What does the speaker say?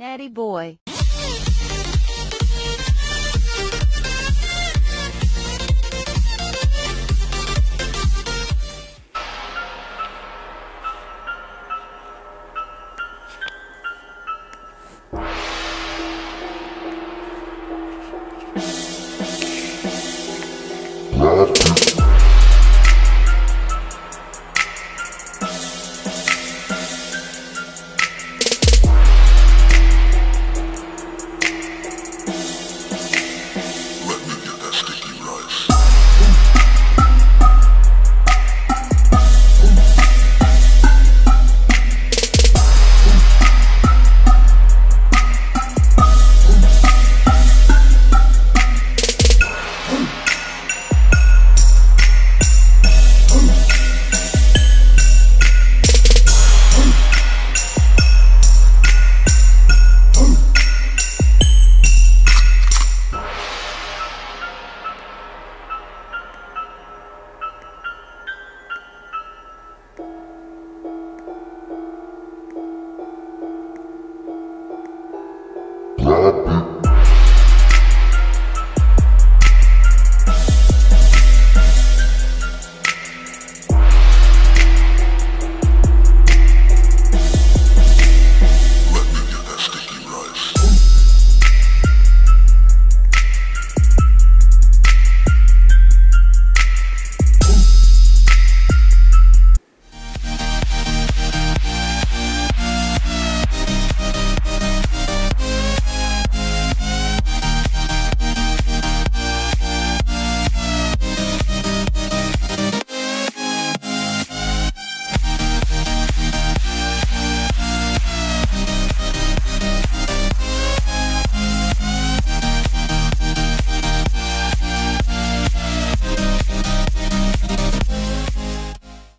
Natty boy.